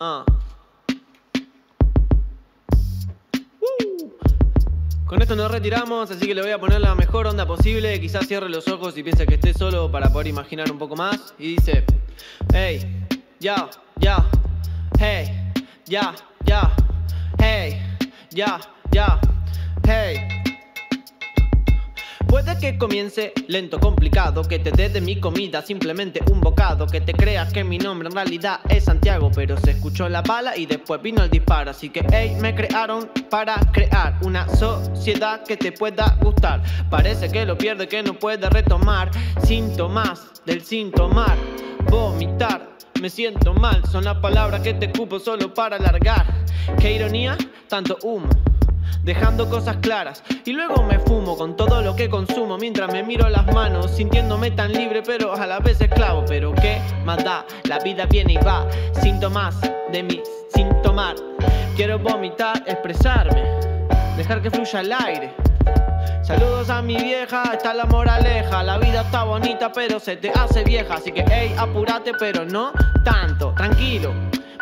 Ah. Uh. Con esto nos retiramos, así que le voy a poner la mejor onda posible. Quizás cierre los ojos y piense que esté solo para poder imaginar un poco más. Y dice: Hey, ya, ya, hey, ya, ya, hey, ya, ya, hey. Puede que comience lento, complicado, que te dé de mi comida simplemente un bocado, que te creas que mi nombre en realidad es Santiago, pero se escuchó la bala y después vino el disparo, así que hey, me crearon para crear una sociedad que te pueda gustar. Parece que lo pierde, que no puede retomar síntomas del síntomar, vomitar. Me siento mal, son las palabras que te cupo solo para alargar. Qué ironía, tanto humo dejando cosas claras. Y luego me fumo con todo lo que consumo mientras me miro las manos, sintiéndome tan libre pero a la vez esclavo. Pero qué más da, la vida viene y va, síntomas de mí, sin tomar. Quiero vomitar, expresarme, dejar que fluya el aire. Saludos a mi vieja, está la moraleja. La vida está bonita, pero se te hace vieja. Así que, hey, apúrate, pero no tanto. Tranquilo,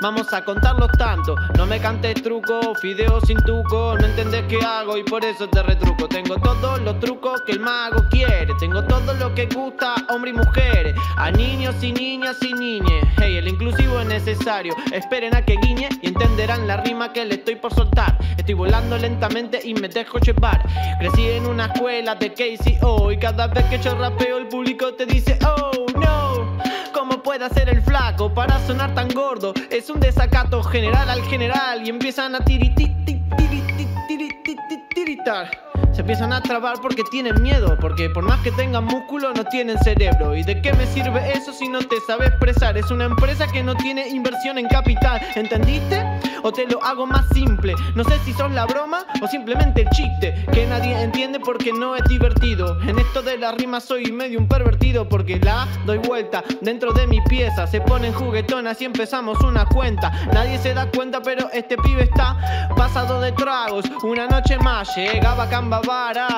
Vamos a contarlos tanto. No me cantes truco, fideo sin tuco. No entendés qué hago y por eso te retruco. Tengo todos los trucos que el mago quiere. Tengo todo lo que gusta a hombres y mujeres. A niños y niñas y niñes. Hey, el inclusivo es necesario. Esperen a que guiñe y entenderán la rima que le estoy por soltar. Estoy volando lentamente y me dejo llevar. Crecí en una escuela de KCO y cada vez que yo rapeo el público te dice, oh no. ¿Cómo puede hacer el flaco para sonar tan gordo? Es un desacato general al general y empiezan a tiritar. Se empiezan a trabar porque tienen miedo, porque por más que tengan músculo no tienen cerebro. ¿Y de qué me sirve eso si no te sabes expresar? Es una empresa que no tiene inversión en capital, ¿entendiste? O te lo hago más simple. No sé si sos la broma o simplemente el chiste que nadie entiende porque no es divertido. En esto de la rima soy medio un pervertido porque la doy vuelta dentro de mi pieza. Se ponen juguetonas y empezamos una cuenta. Nadie se da cuenta, pero este pibe está pasado de tragos. Una noche más llegaba Camba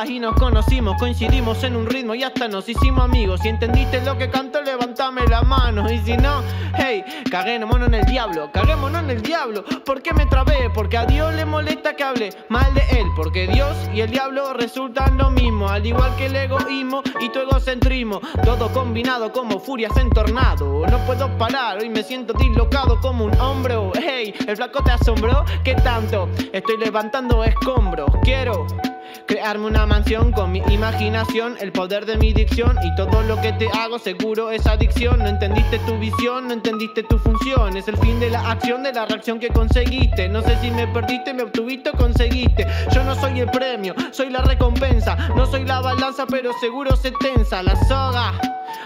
y nos conocimos, coincidimos en un ritmo y hasta nos hicimos amigos. Si entendiste lo que canto, levantame la mano. Y si no, hey, caguémonos en el diablo, caguémonos en el diablo. ¿Por qué me trabé? Porque a Dios le molesta que hable mal de él. Porque Dios y el diablo resultan lo mismo, al igual que el egoísmo y tu egocentrismo. Todo combinado como furias en tornado. No puedo parar, hoy me siento dislocado como un hombre. Hey, el flaco te asombró, ¿qué tanto? Estoy levantando escombros. Una mansión con mi imaginación, el poder de mi dicción y todo lo que te hago seguro es adicción. No entendiste tu visión, no entendiste tu función. Es el fin de la acción, de la reacción que conseguiste. No sé si me perdiste, me obtuviste o conseguiste. Yo no soy el premio, soy la recompensa. No soy la balanza, pero seguro se tensa la soga.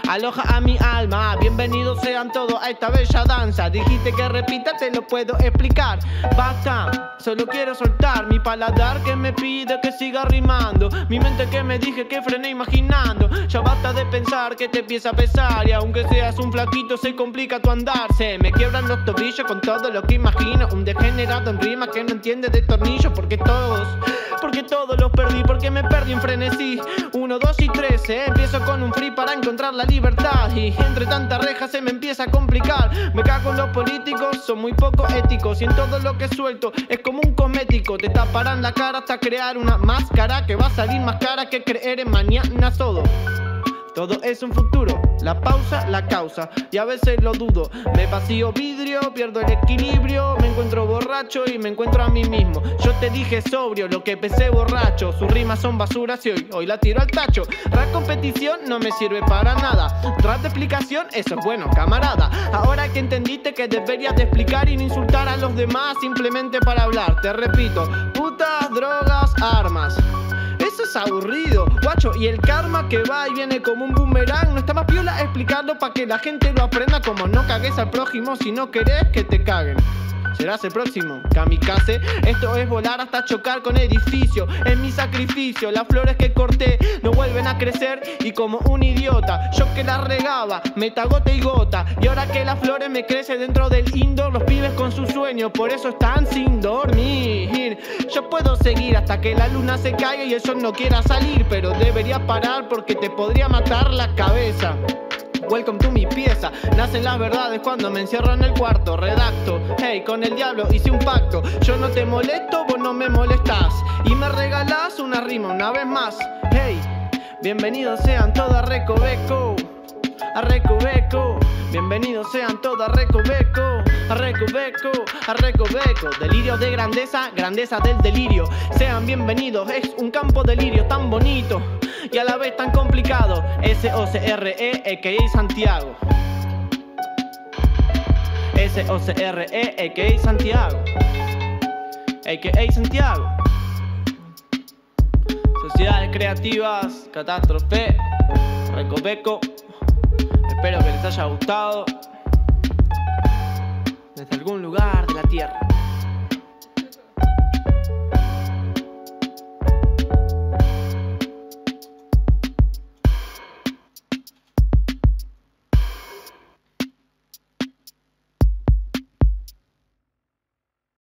Aloja a mi alma, bienvenidos sean todos a esta bella danza. Dijiste que repita, te lo puedo explicar. Basta, solo quiero soltar mi paladar que me pide que siga rimando. Mi mente que me dije que frené imaginando. Ya basta de pensar que te empieza a pesar. Y aunque seas un flaquito, se complica tu andar. Se me quiebran los tobillos con todo lo que imagino. Un degenerado en rima que no entiende de tornillo. Porque todos, porque todos Porque me perdí en frenesí. Uno, dos y tres. Empiezo con un free para encontrar la libertad y entre tantas rejas se me empieza a complicar. Me cago en los políticos, son muy poco éticos y en todo lo que suelto es como un cosmético. Te taparán la cara hasta crear una máscara que va a salir más cara que creer en mañana todo. Todo es un futuro, la pausa, la causa, y a veces lo dudo. Me vacío vidrio, pierdo el equilibrio, me encuentro borracho y me encuentro a mí mismo. Yo te dije sobrio, lo que pensé borracho. Sus rimas son basuras y hoy, hoy la tiro al tacho. Rap competición no me sirve para nada. Rap de explicación, eso es bueno, camarada. Ahora que entendiste que deberías de explicar y no insultar a los demás simplemente para hablar, te repito, putas, drogas, armas. Aburrido, guacho. Y el karma que va y viene como un boomerang. No está más piola explicarlo para que la gente lo aprenda. Como no cagues al prójimo si no querés que te caguen serás el próximo kamikaze. Esto es volar hasta chocar con edificio. Es mi sacrificio, las flores que corté no vuelven a crecer. Y como un idiota, yo que las regaba, meta gota y gota. Y ahora que las flores me crecen dentro del indoor, los pibes con su sueño, por eso están sin dormir. Yo puedo seguir hasta que la luna se caiga y el sol no quiera salir, pero debería parar porque te podría matar la cabeza. Welcome to mi pieza. Nacen las verdades cuando me encierro en el cuarto. Redacto, hey, con el diablo hice un pacto. Yo no te molesto, vos no me molestás. Y me regalás una rima una vez más. Hey, bienvenidos sean todos a Recoveco. A Recoveco. Bienvenidos sean todos a Recoveco. A Recoveco, a Recoveco. Delirio de grandeza, grandeza del delirio. Sean bienvenidos, es un campo delirio tan bonito y a la vez tan complicado. S-O-C-R-E, a.k.a. Santiago. S-O-C-R-E, a.k.a. Santiago. A.k.a. Santiago. Sociedades creativas, catástrofe, recoveco. Espero que les haya gustado. Desde algún lugar.